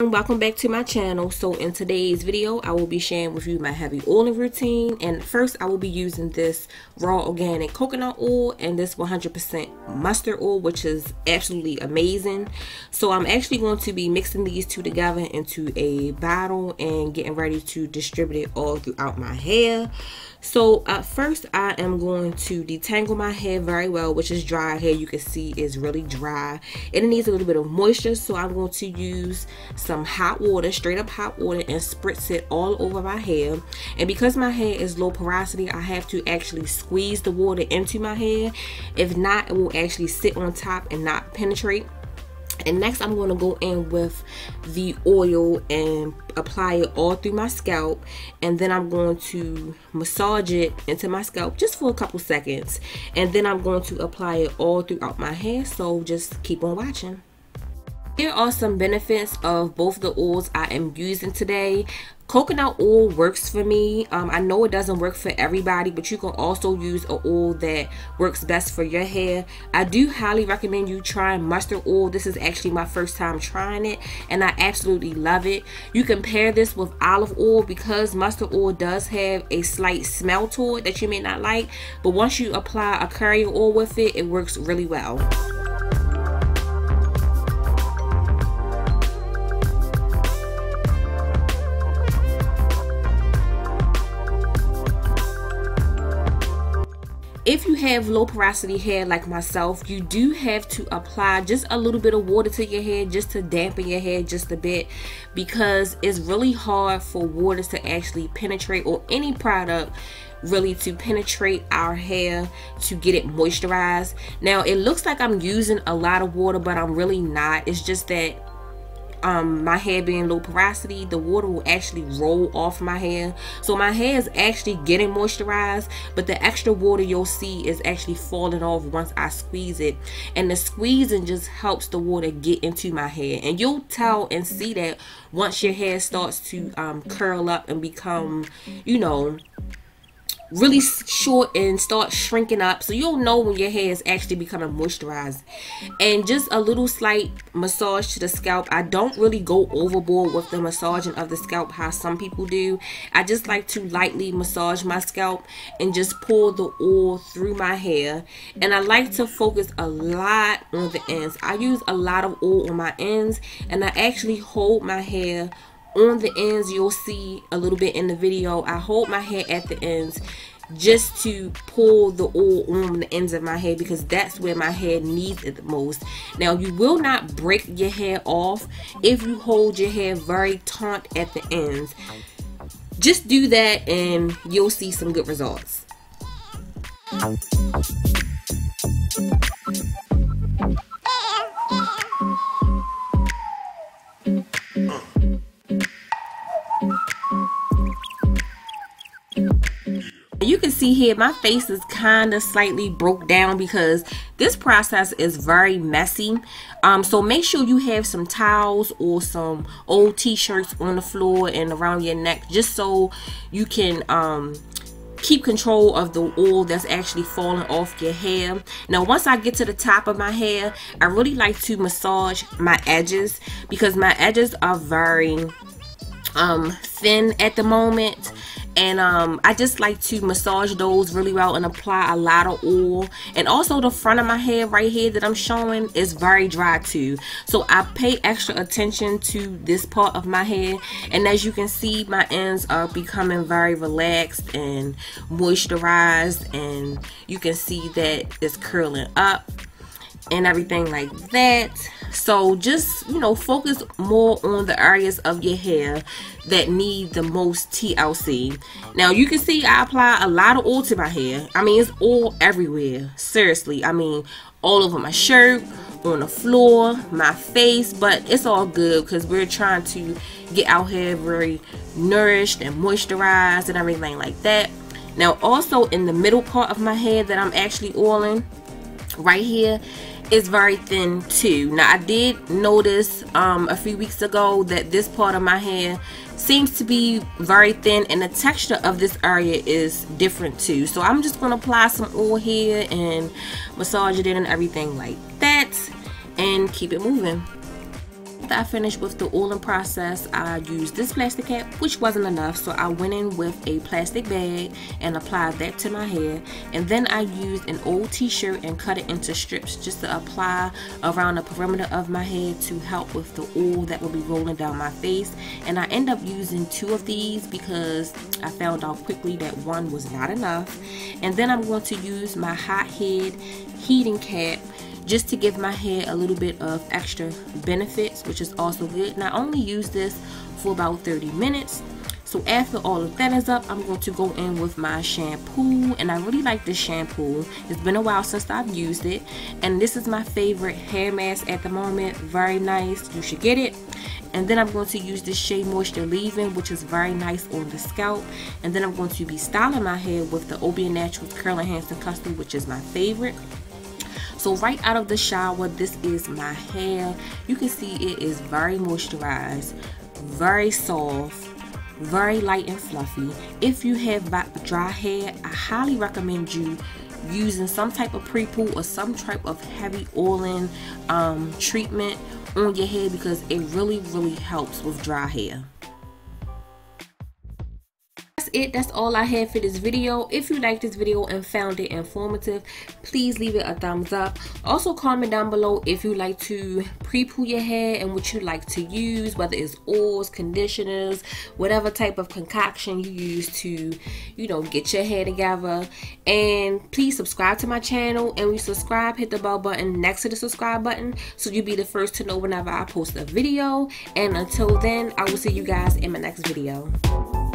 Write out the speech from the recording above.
welcome back to my channel. So in today's video i will be sharing with you my heavy oiling routine. And first i will be using this raw organic coconut oil and this 100% mustard oil which is absolutely amazing. So i'm actually going to be mixing these two together into a bottle and getting ready to distribute it all throughout my hair. So at first I am going to detangle my hair very well, which is dry hair. You can see is really dry. And it needs a little bit of moisture. So I'm going to use some hot water, straight up hot water and spritz it all over my hair. And because my hair is low porosity, I have to actually squeeze the water into my hair. If not, it will actually sit on top and not penetrate. And next I'm going to go in with the oil and apply it all through my scalp. And then I'm going to massage it into my scalp just for a couple seconds. And then I'm going to apply it all throughout my hair. So just keep on watching here are some benefits of both the oils I am using today. Coconut oil works for me. Um, i know it doesn't work for everybody but you can also use a oil that works best for your hair. I do highly recommend you trying mustard oil. This is actually my first time trying it and i absolutely love it. You can pair this with olive oil because mustard oil does have a slight smell to it that you may not like but once you apply a carrier oil with it it works really well if you have low porosity hair like myself you do have to apply just a little bit of water to your hair just to dampen your hair just a bit because it's really hard for water to actually penetrate or any product really to penetrate our hair to get it moisturized. Now it looks like I'm using a lot of water but I'm really not. It's just that um my hair being low porosity the water will actually roll off my hair. So my hair is actually getting moisturized but the extra water you'll see is actually falling off once I squeeze it. And the squeezing just helps the water get into my hair. And you'll tell and see that once your hair starts to um, curl up and become you know really short and start shrinking up so you'll know when your hair is actually becoming moisturized. And just a little slight massage to the scalp. I don't really go overboard with the massaging of the scalp how some people do. I just like to lightly massage my scalp and just pull the oil through my hair. And I like to focus a lot on the ends. I use a lot of oil on my ends and I actually hold my hair on the ends you'll see a little bit in the video. I hold my hair at the ends just to pull the oil on the ends of my hair because that's where my hair needs it the most. Now you will not break your hair off if you hold your hair very taut at the ends. Just do that and you'll see some good results see here my face is kind of slightly broke down because this process is very messy. Um, so make sure you have some towels or some old t-shirts on the floor and around your neck just so you can um, keep control of the oil that's actually falling off your hair. Now once I get to the top of my hair I really like to massage my edges because my edges are very um, thin at the moment and um, I just like to massage those really well and apply a lot of oil. And also the front of my hair right here that I'm showing is very dry too. So I pay extra attention to this part of my hair. And as you can see my ends are becoming very relaxed and moisturized. And you can see that it's curling up and everything like that. So just you know focus more on the areas of your hair that need the most TLC now you can see I apply a lot of oil to my hair. I mean it's all everywhere. Seriously. I mean all over my shirt on the floor my face but it's all good because we're trying to get our hair very nourished and moisturized and everything like that. Now also in the middle part of my hair that I'm actually oiling right here is very thin too. Now I did notice um, a few weeks ago that this part of my hair seems to be very thin and the texture of this area is different too. So I'm just gonna apply some oil here and massage it in and everything like that and keep it moving after I finished with the oiling process, I used this plastic cap, which wasn't enough. So I went in with a plastic bag and applied that to my hair. And then I used an old t-shirt and cut it into strips just to apply around the perimeter of my head to help with the oil that will be rolling down my face. And I end up using two of these because I found out quickly that one was not enough. And then I'm going to use my hot head heating cap just to give my hair a little bit of extra benefits which is also good. And I only use this for about 30 minutes. So after all of that is up I'm going to go in with my shampoo and I really like this shampoo. It's been a while since I've used it and this is my favorite hair mask at the moment. Very nice. You should get it. And then I'm going to use this Shea Moisture Leave-In which is very nice on the scalp. And then I'm going to be styling my hair with the Obia Naturals Curl Enhancing Custard which is my favorite so right out of the shower, this is my hair. You can see it is very moisturized, very soft, very light and fluffy. If you have dry hair, I highly recommend you using some type of pre-poo or some type of heavy oiling um, treatment on your hair because it really really helps with dry hair it. That's all i have for this video. If you liked this video and found it informative please leave it a thumbs up. Also comment down below if you like to pre-poo your hair and what you like to use whether it's oils conditioners whatever type of concoction you use to you know get your hair together. And please subscribe to my channel. And when you subscribe hit the bell button next to the subscribe button so you'll be the first to know whenever i post a video. And until then i will see you guys in my next video